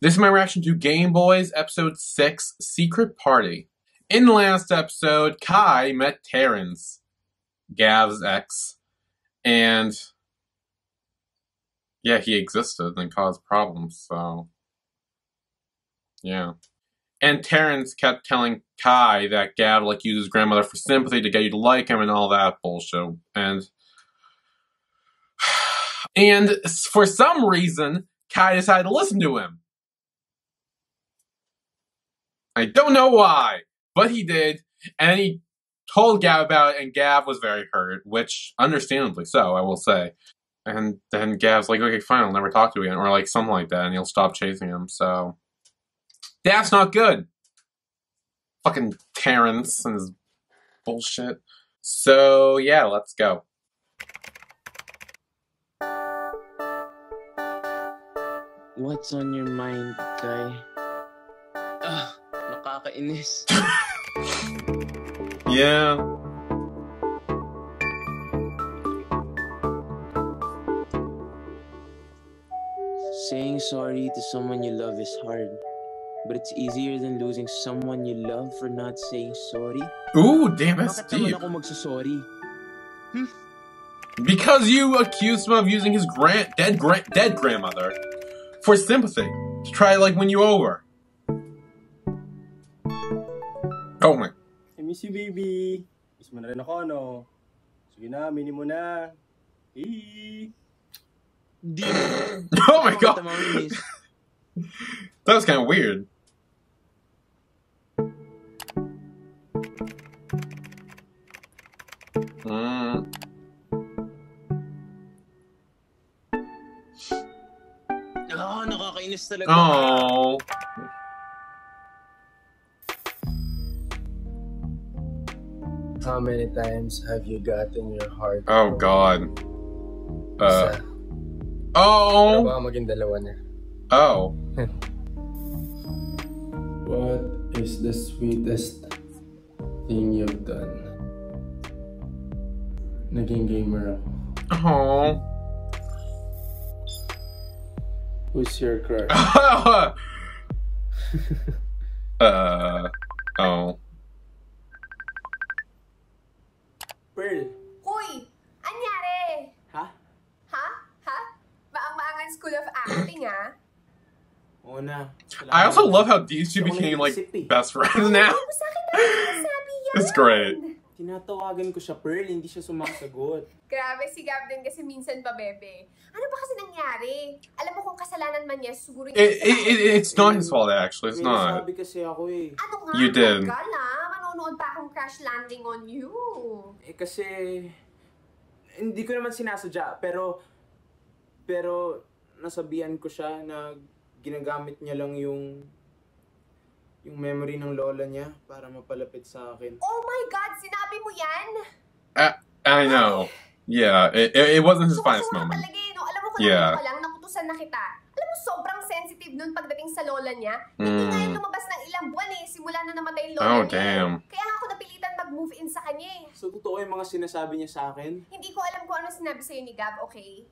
This is my reaction to Gameboys Episode 6 Secret Party. In the last episode, Kai met Terrence, Gav's ex, and yeah, he existed and caused problems, so yeah. And Terrence kept telling Kai that Gav like used his grandmother for sympathy to get you to like him and all that bullshit. And and for some reason, Kai decided to listen to him. I don't know why, but he did, and he told Gav about it, and Gav was very hurt, which understandably so, I will say. And then Gav's like, okay, fine, I'll never talk to you again, or like something like that, and he'll stop chasing him. So that's not good. Fucking Terrence and his bullshit. So yeah, let's go. What's on your mind, Kai? Nakakainis. Yeah. Saying sorry to someone you love is hard. But it's easier than losing someone you love for not saying sorry. Ooh, damn, that's Bakit naman deep. ako magsasorry? Hmm? Because you accused him of using his grand dead gra- dead grandmother for sympathy to try to like win you over. Oh my! I miss you, baby. Miss mo na rin ako, ano? Sige na, mini mo na. Hey. Di Oh my god! That was kind of weird. Mm. Ah, nakakainis talaga. Oh. How many times have you gotten your heart? Oh god. Uh. Isa. Pero Oh. baka maging dalawa na. Oh. What is the sweetest thing you've done? Naging gamer ako. Oh. Who's your crush? uh. Oh. Pearl. Hoy! Anyari? Ha? Ha? Ha? Maang-maangan School of Acting, ah. Oo na. I also love how these two became like eh. best friends now. Sa akin sabi yan? It's great. Tinatawagan ko siya, Pearl, hindi siya sumasagot. Grabe, si Gab din kasi minsan pa, bebe. Ano ba kasi nangyari? Alam mo kung kasalanan man niya, siguro It, it, it, it's not his fault actually. It's May not. nasabi kasi ako eh. Ano nga? You did. Tagal, ah. Manonood pa akong Crash Landing on You. Eh kasi, hindi ko naman sinasadya, pero, pero, nasabihan ko siya na ginagamit niya lang yung, yung memory ng lola niya para mapalapit sa akin. Oh my God! Sinabi mo yan? I, I know. Yeah, it, it, it wasn't his finest moment. talaga eh, no? Alam mo kung Yeah. yeah. ka lang, nakutusan na kita. Alam mo, sobrang sensitive nun pagdating sa lola niya. Hindi Mm. nga yun lumabas ng ilang buwan eh, simula na namatay yung lola Oh, niya. damn. Kaya ako napilitan mag-move in sa kanya eh. So, totoo yung mga sinasabi niya sa akin? Hindi ko alam kung ano sinabi sa'yo ni Gab, okay?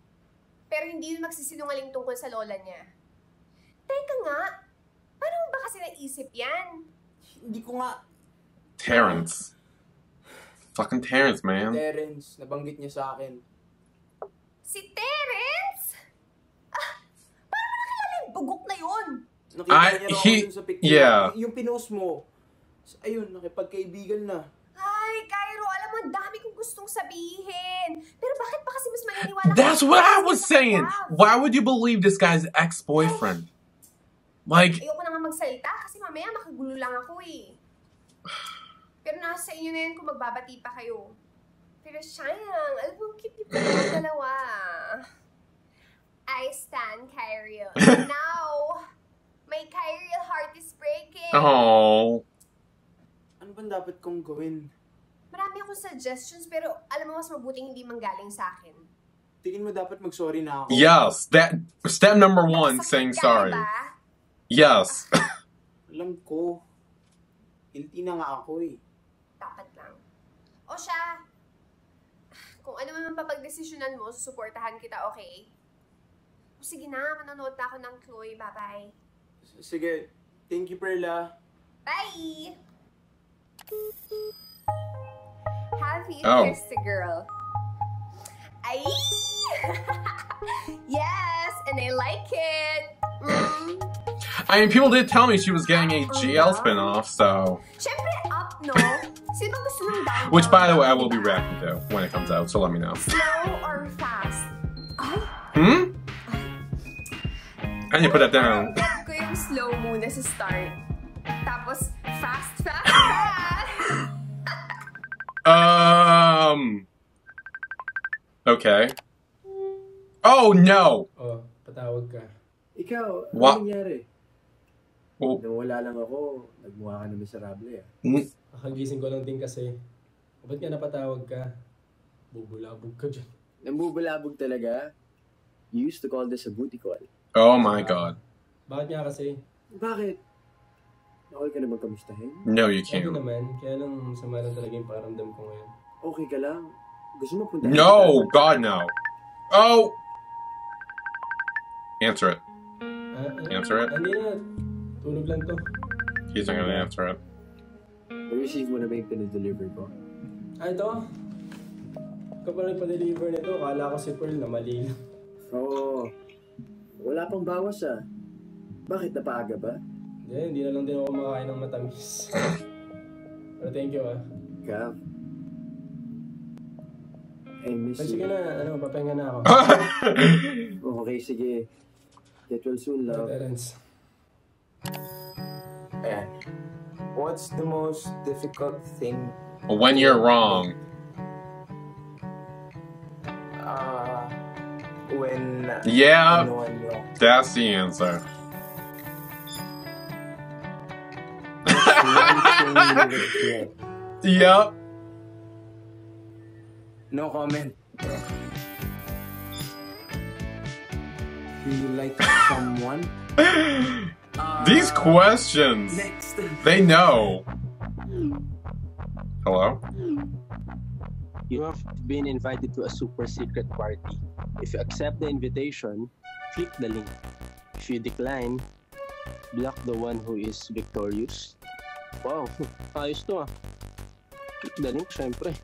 Pero hindi yun magsisinungaling tungkol sa lola niya. Teka nga, paano mo ba kasi naisip yan? Hindi ko nga, Terrence. Fucking Terrence, man. Terence, nabanggit niya sa akin. Si Terence? Ah, paano mo nakilala yung bugok na yun? Nakita I- niya he- sa picture. yeah. Yung pinost mo. Ayun, nakipagkaibigan na. Ay, Cairo, alam mo, dami kong gustong sabihin. Pero bakit pa kasi mas maniniwala ka That's what I was sa saying. Why would you believe this guy's ex-boyfriend? Like, Ayoko na nga magsalita kasi mamaya makagulo lang ako eh. Pero nasa inyo na yan kung magbabati pa kayo. Pero sayang, alam mo, cute yung dalawa. I stand Kyriel. Now, my Kyriel heart is breaking. oh. Ano bang dapat kong gawin? Marami akong suggestions pero alam mo mas mabuting hindi manggaling sa akin. Tingin mo dapat mag-sorry na ako? Yes, that step number one, saying sorry. diba? Yes. Alam ko. Guilty na nga ako eh. Dapat lang. O siya, kung ano man mapapagdesisyonan mo, susuportahan kita, okay? O sige na, manonood na ako ng Chloe. Bye-bye. Sige. Thank you, Perla. Bye! Have you Oh. kissed a girl? Ay! yes, and I like it. Mm. I mean, people did tell me she was getting a GL spinoff, so. Siyempre, up, no? Sino gusto ng down? Which, by the way, I will be reacting to when it comes out, so let me know. Slow or fast? Ay, Hmm? I need to put that down. ko yung slow muna sa start. Tapos, fast, fast, fast. Um. Okay. Oh no! Oh, patawag ka. Ikaw, ano nangyari? Oh. Nung wala lang ako, nagmukha ka na miserable ah. Mm, Kakagising ko lang din kasi. Ba't nga napatawag ka? Bubulabog ka dyan. Nambubulabog talaga. You used to call this a booty call. Oh my god. Bakit nga kasi? Bakit? Okay ka naman kamustahin? No, you can't. naman, kaya lang sama lang talaga yung paramdam ko ngayon. Okay ka lang? Gusto mo puntahan No! God, no. Oh! Answer it. Ah, ah, Answer it. Hindi na. Tulog lang to. He's not gonna answer it. Na-receive mo na ba yung pinadeliver ko? Ah, ito? Ikaw pa nagpa-deliver nito. Kala ko si Pearl na mali lang. Oo. Wala pang bawas ah. Bakit napaaga ba? Hindi, hindi na lang din ako kumakain ng matamis. Pero thank you ah. Gav. I miss Ay, sige you. na. Ano, papahinga na ako. Okay, sige. Get well soon, love. Terence. Ayan. What's the most difficult thing when you're wrong. uh, when Yeah, wrong? that's the answer. One thing you regret. Yep. No comment. Do you like someone? These questions, they know. Hello? You have been invited to a super secret party. If you accept the invitation, click the link. If you decline, block the one who is victorious. Wow, ayos to ah. Click the link, syempre.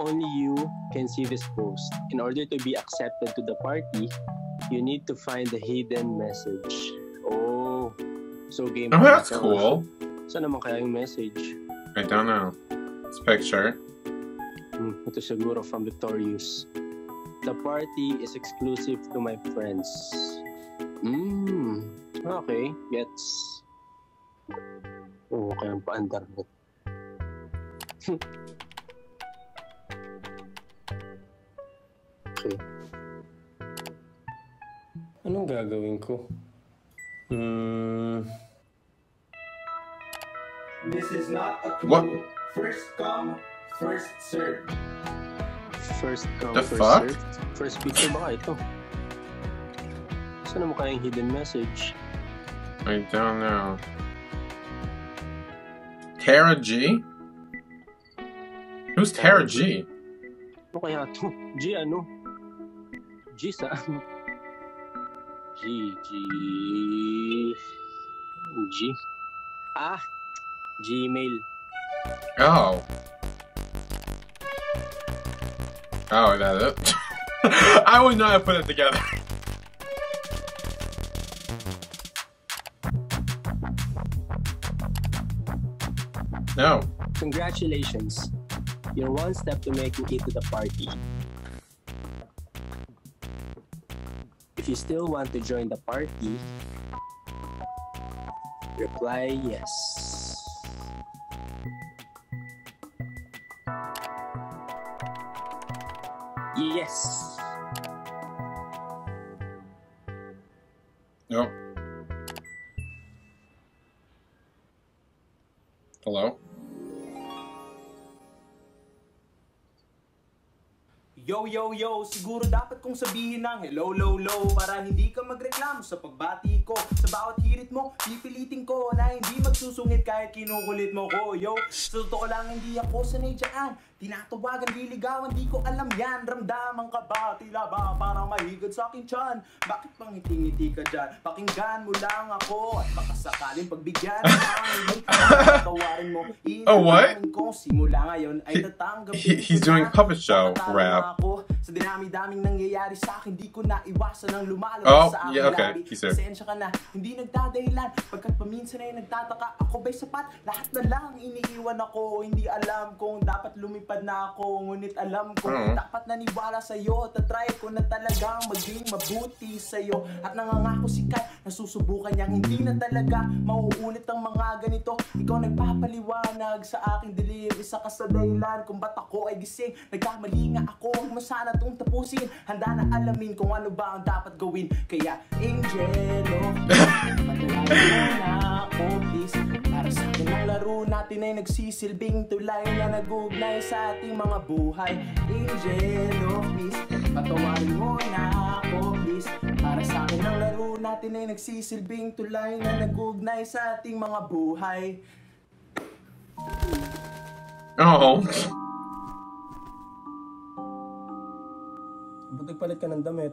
Only you can see this post. In order to be accepted to the party, you need to find the hidden message. Oh, so game Oh, that's cool. Saan naman kaya yung message? I don't know. This picture. Hmm, ito siguro from Victorious. The party is exclusive to my friends. Hmm, okay, gets. Oo, kaya paandar mo. okay. Anong gagawin ko? Hmm... This is not a What? First come, first serve. First come, The first fuck? served. First picture ba ito? Saan naman kaya yung hidden message? I don't know. Tara G? Who's Tara G? Ano kaya to? G ano? G saan? G, G... G? Ah! Gmail. Oh. Oh, that it? I would not have put it together. No. Congratulations! You're one step to making it to the party. If you still want to join the party, reply yes. Yes! Yo, yo, yo, siguro dapat kong sabihin ng hello, low, low Para hindi ka magreklamo sa pagbati ko Sa bawat hirit mo, pipilitin ko Na hindi magsusungit kahit kinukulit mo ko Yo, sa totoo lang hindi ako sanay dyan Tinatawagan, liligawan, di ko alam yan Ramdaman ka ba? Tila ba parang mahigad sa akin tiyan? Bakit pang ngiti-ngiti ka dyan? Pakinggan mo lang ako At baka sakaling pagbigyan Tawarin mo Oh, what? Inalaman ko, simula ngayon ay He- he's doing puppet show rap. Ako Sa dinami-daming nangyayari sa akin Di ko na iwasan ang lumalabas Oh, sa aking yeah, okay. labi. Pasensya ka na, hindi nagdadahilan Pagkat paminsan ay nagtataka Ako ba'y sapat? Lahat na lang iniiwan ako Hindi alam kung dapat lumipad na ako Ngunit alam ko Oo. dapat naniwala sa'yo Tatry ko na talagang maging mabuti sa'yo At nangangako si Kai Nasusubukan niyang hindi na talaga Mauulit ang mga ganito Ikaw nagpapaliwanag sa aking dilim Isa ka sa dahilan kung ba't ako ay gising Nagkamali nga ako, mo sana itong tapusin. Handa na alamin kung ano ba ang dapat gawin. Kaya Angel, oh, patuloy na ako please. Para sa akin ang laro natin ay nagsisilbing tulay Na nagugnay sa ating mga buhay. Angel, oh please. Patawarin mo na ako please. Para sa akin ang laro natin ay nagsisilbing tulay Na nagugnay sa ating mga buhay. Oh. Ba't nagpalit ka ng damit?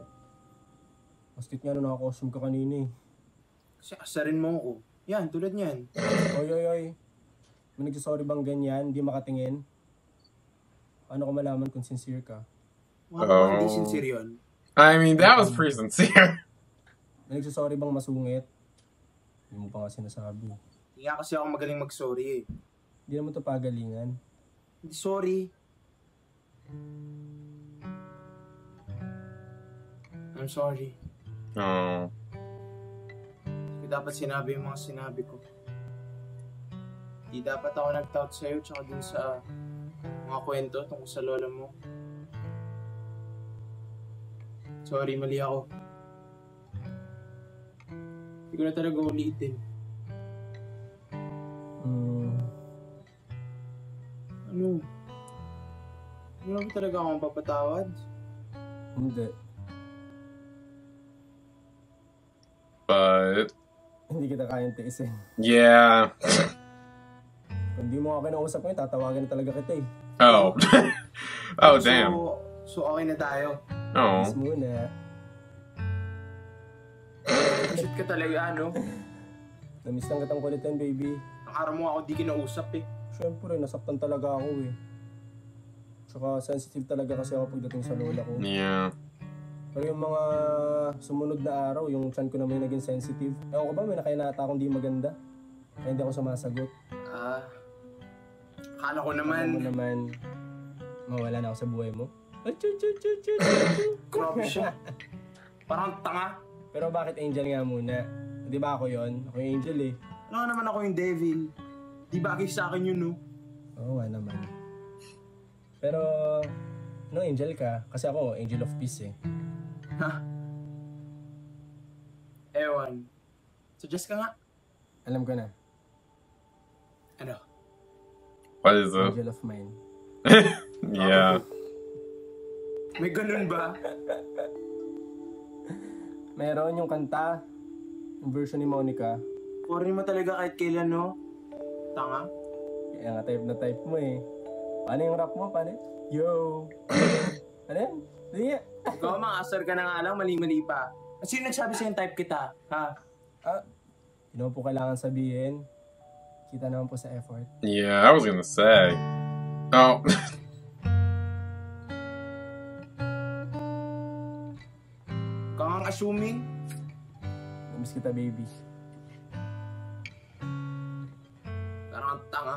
Mastit nga nung naka-costume ka kanina eh. Kasi asarin mo ako Yan, tulad niyan Oy, oy, oy. May nagsasorry bang ganyan, di makatingin? Paano ko malaman kung sincere ka? Wow, Oh. hindi sincere yun I mean, that was pretty sincere. May nagsasorry bang masungit? Hindi mo pa nga sinasabi. Hindi nga kasi ako magaling mag-sorry eh Hindi naman to pagalingan. Hindi, sorry I'm sorry Oh. Hindi dapat sinabi yung mga sinabi ko. Hindi dapat ako nag-tout sa'yo tsaka dun sa mga kwento tungkol sa lola mo. Sorry, mali ako. Hindi ko na talaga ulitin. Hmm, Ano? Hindi mo ba talaga akong papatawad? hindi. Hindi kita kayang tiisin. yeah. Kung di mo ako kinausap ngayon, tatawagan na talaga kita eh. Oh. oh, damn. So, so okay na tayo. Oh. Miss muna. Shit ka talaga, ano? Namiss lang kitang kulitan, baby. Araw mo ako di kinausap eh. Siyempre, nasaktan talaga ako eh. Tsaka sensitive talaga kasi ako pagdating sa lola ko. Yeah. Pero yung mga sumunod na araw, yung chan ko na may naging sensitive. Ewan ko ba, may nakainata akong di maganda. Kaya hindi ako sumasagot. Ah, akala ko Alam mo naman, naman, mawala na ako sa buhay mo. Grabe siya. Parang tanga. Pero bakit angel nga muna? Di ba ako yon? Ako yung angel eh. Ano naman ako yung devil? Di bagay sa akin yun, no? Oo nga naman. Pero, no angel ka? Kasi ako, angel of peace eh. Ewan. Suggest ka nga. Alam ko na, Ano? What is it? angel of mine. Yeah. May ganun ba? Meron yung kanta, yung version ni Monica. Foreign mo talaga kahit kailan, no? Tanga. Kaya nga type na type mo eh. Paano yung rap mo? Paano? Yo! ano yan? Nga. Ikaw, makasar ka na nga lang, mali-mali pa. Sino nagsabi sa'yo type kita? Ha? Ah, yun naman po kailangan sabihin. Kita naman po sa effort. Yeah, I was gonna say. Oh. Kang ang assuming? Namiss kita, baby. Parang ang tanga.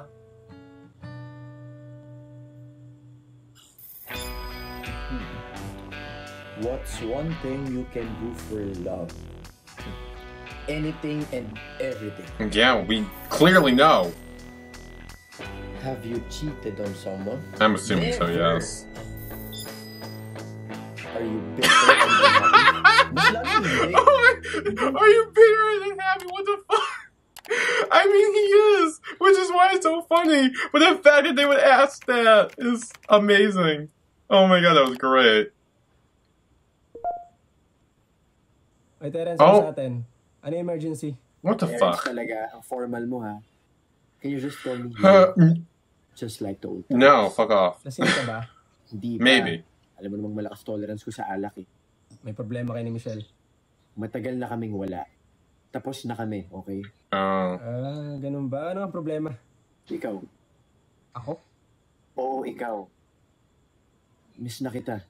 What's one thing you can do for love? Anything and everything. Yeah, we clearly know. Have you cheated on someone? I'm assuming so, yes. Are you bitter and unhappy? Mas lalo hindi. Oh my, are you bitter and happy? What the fuck? I mean, he is, which is why it's so funny. But the fact that they would ask that is amazing. Oh my god, that was great. Ay, Terence, Oh. sa atin. Ano yung emergency? What the Terrence fuck? talaga, ang formal mo ha. Can you just call me? Uh, Just like the old No, fuck off. Lasing ka ba? Hindi pa. Maybe. Alam mo namang malakas tolerance ko sa alak eh. May problema kayo ni Michelle. Matagal na kaming wala. Tapos na kami, okay? Oh. Ah, ganun ba? Ano ang problema? Ikaw. Ako? Oo, ikaw. Miss na kita.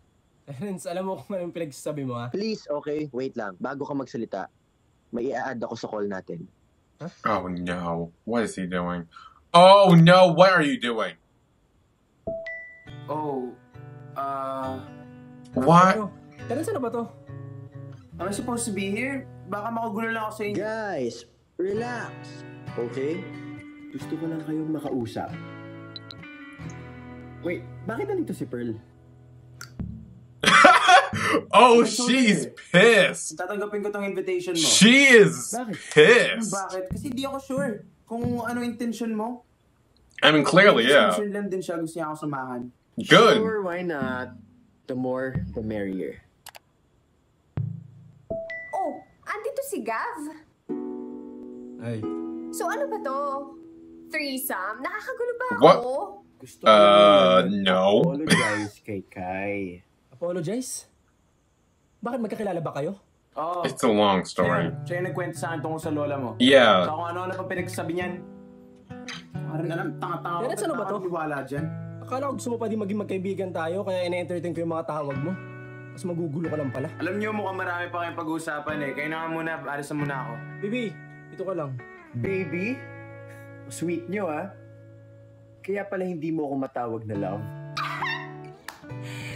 Terence, alam mo kung anong pinagsasabi mo ha? Please, okay, wait lang. Bago ka magsalita, may i-add ako sa call natin. Oh no. What is he doing? Oh no, what are you doing? Oh, uh, What? Ano? Terence, ano ba to? am I supposed to be here? Baka makugulo lang ako sa inyo. Guys, relax. Okay? Gusto ko lang kayong makausap. Wait, bakit nandito si Pearl? oh, she's pissed. Tatanggapin ko tong invitation mo. She is Ano, pissed. bakit? Kasi di ako sure kung ano intention mo. I mean, clearly, yeah. Intention lang din siya. Gusto niya ako samahan. Good. Sure, why not? The more, the merrier. Oh, andito si Gav. Ay, So ano ba to? Threesome? Nakakagulo ba What? Gusto Uh, no. apologize kay Kai. apologize? Bakit magkakilala ba kayo? Oo. It's a long story. Siya, siya yung nagkwento sa akin tungkol sa lola mo. Yeah. So kung ano-ano pa pinagsasabi niyan. Parang alam, tanga-tanga Pero ko. ano ba to? Wala dyan. Akala ko gusto mo pa din maging magkaibigan tayo, kaya ina-entertain ko yung mga tawag mo. Mas magugulo ka lang pala. Alam niyo, mukhang marami pa kayong pag-uusapan eh. Kaya na nga muna, alisan muna ako. Bibi, ito ka lang. Baby, sweet nyo ah. Kaya pala hindi mo ako matawag na love.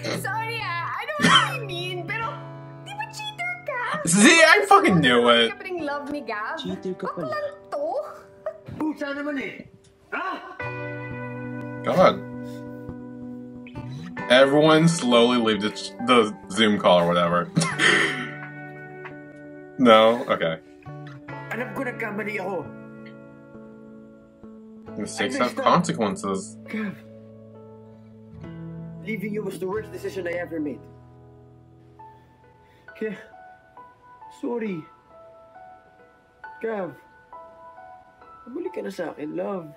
Sorry ah, I don't really mean, pero See, I fucking knew it. Hindi ka pa rin love ni Gav? Cheater ka pala. Baklang to? Puta naman eh! God. Everyone slowly leave the, the Zoom call or whatever. no? Okay. Alam ko nagkamali ako. Mistakes have consequences. Gav. Leaving you was the worst decision I ever made. Kaya, sorry. Gav, bumalik ka na sa akin, love.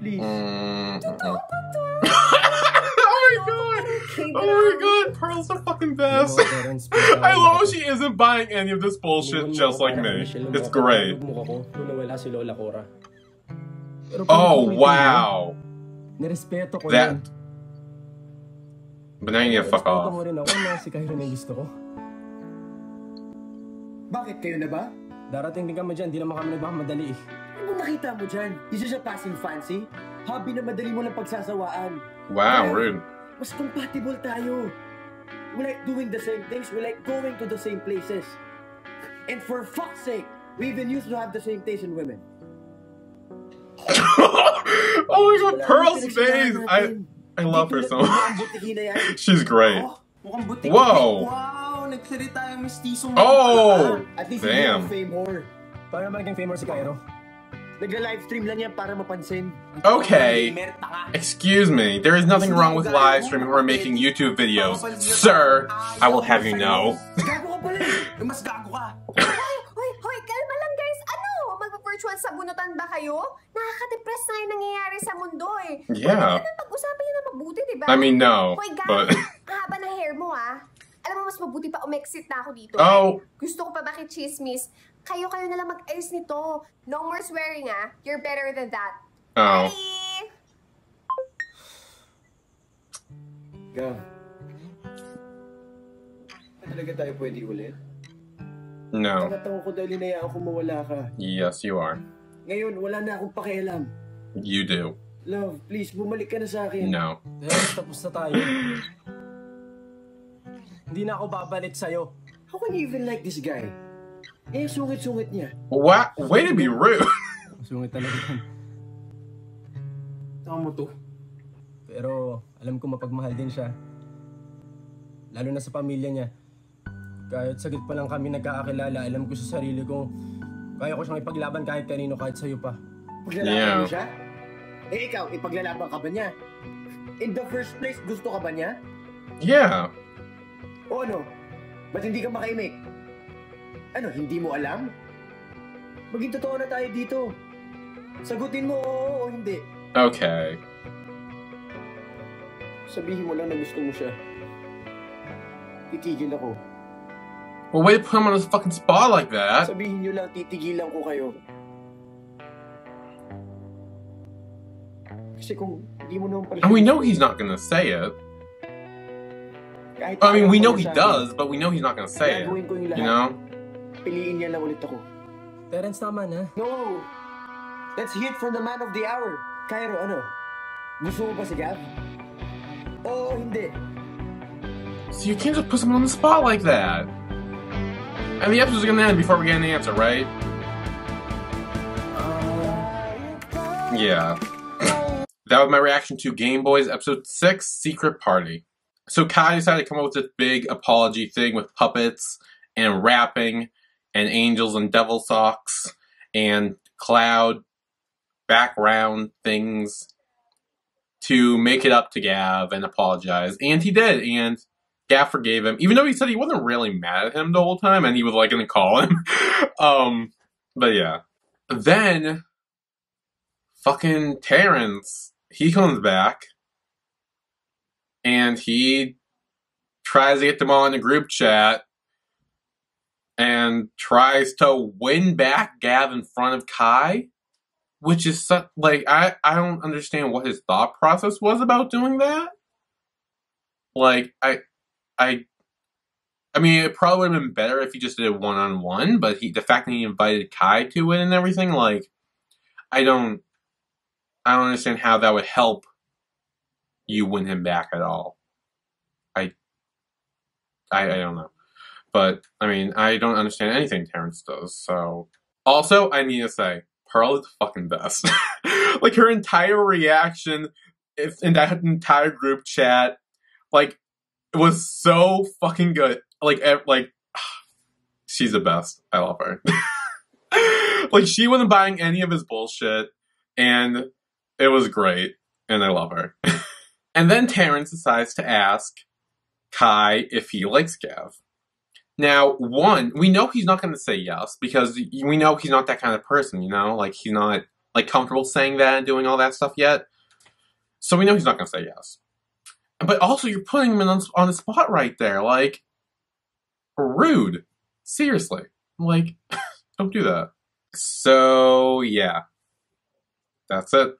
Please. Mm, uh-uh. oh my god! Oh my god! Pearl's the fucking best! I love how she isn't buying any of this bullshit just like me. It's great. Mukha ko, nung nawala si Lola Cora. Pero Oh, wow. mo, Nirespeto ko That. yan. But now you need to fuck off. Bakit kayo na ba? Darating din kami dyan, di naman kami nagmamadali eh. Ano nakita mo dyan? Is this a passing fancy? Hobby na madali mo lang pagsasawaan. Wow, rude. Mas compatible tayo. We like doing the same things. We like going to the same places. And for fuck's sake, we even used to have the same taste in women. oh my god, Wala Pearl's face! I. I love her so much. She's great. Oh, mukhang butik. Wow. Wow, nagsalita yung mistisong Oh! At least Damn. hindi ako fame whore. Paano maging famous si Cairo? Nagla-livestream lang yan para mapansin. Okay. Excuse me, there is nothing wrong with live streaming or making YouTube videos. Sir, I will have you know. Gago ka pala eh! Mas gago ka. Hoy, hoy, hoy, kalma lang guys. Ano? Magpa-virtual sabunutan ba kayo? Nakaka-depress na yung nangyayari sa mundo eh. Yeah. Ano pag-usapan niyo na mabuti, di ba? I mean, no, Hoy, Gav, but. ang haba ng hair mo ah. Alam mo, mas mabuti pa umexit na ako dito. Oh, Gusto ko pa bakit chismis? Kayo-kayo na lang mag-ayos nito. No more swearing ah. You're better than that. oh. Bye! Ba talaga tayo pwede ulit? No. Nakatawa ko dahil inayaan ko mawala ka. Yes, you are. Ngayon, wala na akong pakialam. You do. Love, please, bumalik ka na sa akin. No. Terence, tapos na tayo. Hindi na ako babalik sa'yo. How can you even like this guy? Eh, sungit-sungit niya. What? Way to be rude. Sungit talaga yan. Tama mo to. Pero alam ko mapagmahal din siya. Lalo na sa pamilya niya. Kahit saglit pa lang kami nagkakakilala, alam ko sa sarili ko, kaya ko siyang ipaglaban kahit kanino, kahit sa'yo pa. Paglalaban Yeah. mo siya? Eh, ikaw, ipaglalaban ka ba niya? In the first place, gusto ka ba niya? Yeah. O ano? Ba't hindi ka makaimik? Ano, hindi mo alam? Maging totoo na tayo dito. Sagutin mo oo o hindi. Okay. Sabihin mo lang na gusto mo siya. Titigil ako. Well, way to put him on the fucking spot like that. Sabihin lang, titigilan ko kayo. Kasi kung di mo naman pala And we know he's not gonna say it. Kahit I mean, we know he does, but we know he's not gonna say it. Gagawin ko yung lahat. You know? Piliin niya lang ulit ako. Terence naman ha. No! Let's hear it from the man of the hour. Cairo, ano? Gusto mo ba si Gav? Oo, hindi. So you can't just put someone on the spot like that. And the episode's gonna end before we get an answer, right? Uh, yeah. That was my reaction to Gameboys Episode 6 Secret Party. So Kai decided to come up with this big apology thing with puppets and rapping and angels and devil socks and cloud background things to make it up to Gav and apologize. And he did, and Gav forgave him, even though he said he wasn't really mad at him the whole time and he was like gonna call him. um but yeah. Then fucking Terrence, he comes back and he tries to get them all in the group chat and tries to win back Gav in front of Kai, which is such like I I don't understand what his thought process was about doing that. Like I I I mean it probably would have been better if he just did it one on one, but he the fact that he invited Kai to it and everything, like I don't I don't understand how that would help you win him back at all. I I, I don't know. But I mean, I don't understand anything Terrence does. So also, I need to say, Pearl is the fucking best. like her entire reaction if- in that entire group chat, like it was so fucking good. Like like she's the best. I love her. like she wasn't buying any of his bullshit, and it was great, and I love her. and then Terrence decides to ask Kai if he likes Gav. Now, one, we know he's not going to say yes because we know he's not that kind of person, you know? Like, he's not, like, comfortable saying that and doing all that stuff yet. So we know he's not going to say yes. But also, you're putting him on, on the spot right there. Like, rude. Seriously. Like, don't do that. So, yeah. That's it.